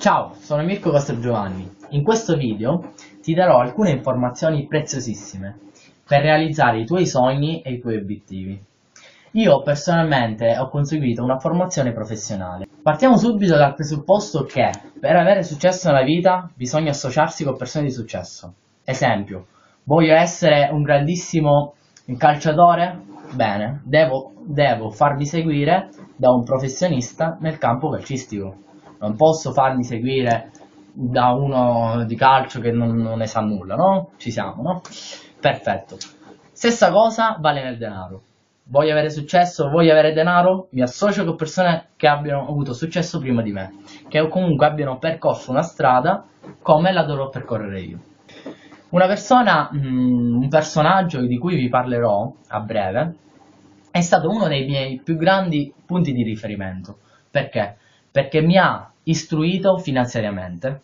Ciao, sono Mirko Castrogiovanni. In questo video ti darò alcune informazioni preziosissime per realizzare i tuoi sogni e i tuoi obiettivi. Io personalmente ho conseguito una formazione professionale. Partiamo subito dal presupposto che per avere successo nella vita bisogna associarsi con persone di successo. Esempio, voglio essere un grandissimo calciatore? Bene, devo, devo farmi seguire da un professionista nel campo calcistico. Non posso farmi seguire da uno di calcio che non, non ne sa nulla, no? Ci siamo, no? Perfetto. Stessa cosa vale nel denaro. Voglio avere successo, voglio avere denaro, mi associo con persone che abbiano avuto successo prima di me, che comunque abbiano percorso una strada come la dovrò percorrere io. Una persona, mm, un personaggio di cui vi parlerò a breve, è stato uno dei miei più grandi punti di riferimento. Perché? Perché mi ha istruito finanziariamente.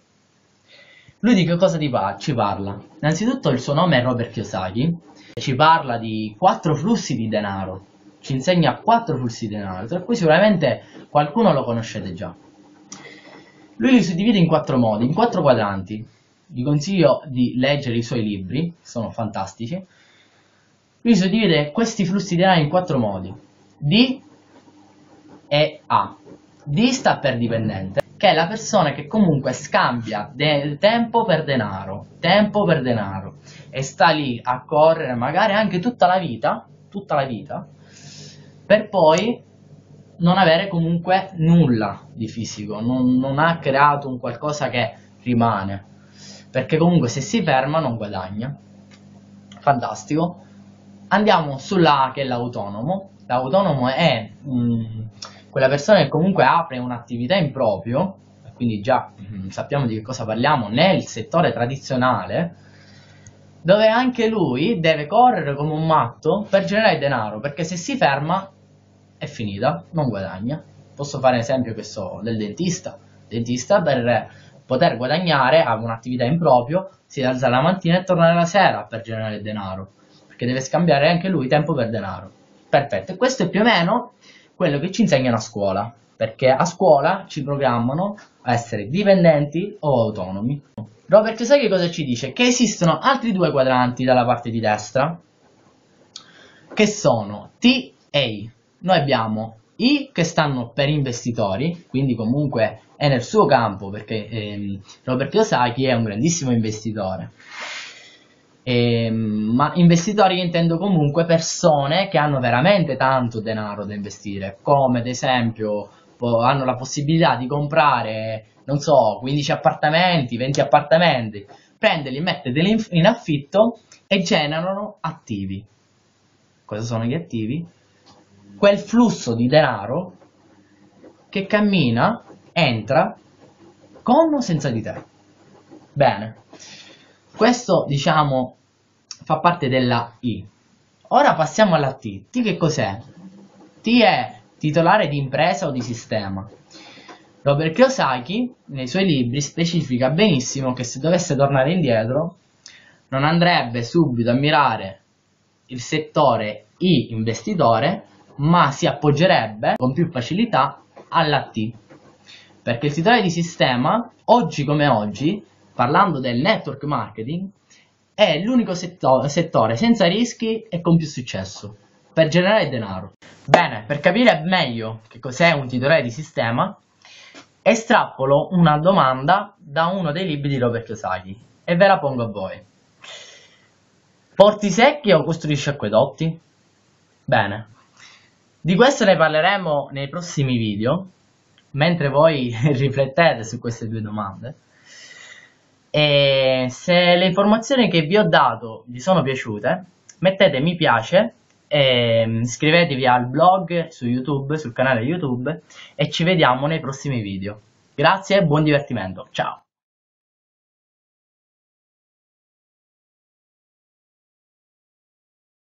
Lui di che cosa ci parla? Innanzitutto il suo nome è Robert Kiyosaki, ci parla di quattro flussi di denaro, ci insegna quattro flussi di denaro, tra cui sicuramente qualcuno lo conoscete già. Lui li suddivide in quattro modi, in quattro quadranti. Vi consiglio di leggere i suoi libri, sono fantastici. Lui suddivide questi flussi di denaro in quattro modi. D e A. D sta per dipendente, che è la persona che comunque scambia tempo per denaro, tempo per denaro, e sta lì a correre magari anche tutta la vita, tutta la vita, per poi non avere comunque nulla di fisico, non, non ha creato un qualcosa che rimane, perché comunque se si ferma non guadagna. Fantastico. Andiamo sulla A che è l'autonomo. L'autonomo è mh, quella persona che comunque apre un'attività in proprio, quindi già mh, sappiamo di che cosa parliamo, nel settore tradizionale, dove anche lui deve correre come un matto per generare denaro, perché se si ferma è finita, non guadagna. Posso fare esempio che so del dentista. Il dentista per poter guadagnare ha un'attività in proprio, si alza la mattina e torna la sera per generare denaro perché deve scambiare anche lui tempo per denaro. Perfetto, e questo è più o meno quello che ci insegnano a scuola, perché a scuola ci programmano a essere dipendenti o autonomi. Robert sai che cosa ci dice? Che esistono altri due quadranti dalla parte di destra, che sono T e I. Noi abbiamo I che stanno per investitori, quindi comunque è nel suo campo perché ehm, Robert Kiyosaki è un grandissimo investitore. Eh, ma investitori intendo comunque persone che hanno veramente tanto denaro da investire, come ad esempio hanno la possibilità di comprare, non so, 15 appartamenti, 20 appartamenti, prenderli, metterli in, in affitto e generano attivi. Cosa sono gli attivi? Quel flusso di denaro che cammina, entra, con o senza di te. Bene, questo diciamo fa parte della I. Ora passiamo alla T. T che cos'è? T è titolare di impresa o di sistema. Robert Kiyosaki nei suoi libri specifica benissimo che se dovesse tornare indietro non andrebbe subito a mirare il settore I investitore ma si appoggerebbe con più facilità alla T perché il titolare di sistema oggi come oggi parlando del network marketing è l'unico settore senza rischi e con più successo per generare denaro. Bene, per capire meglio che cos'è un titolare di sistema, estrapolo una domanda da uno dei libri di Robert Kiyosaki e ve la pongo a voi. Porti secchi o costruisci acquedotti? Bene, di questo ne parleremo nei prossimi video, mentre voi riflettete su queste due domande. E se le informazioni che vi ho dato vi sono piaciute, mettete mi piace e iscrivetevi al blog su YouTube, sul canale YouTube e ci vediamo nei prossimi video. Grazie e buon divertimento. Ciao!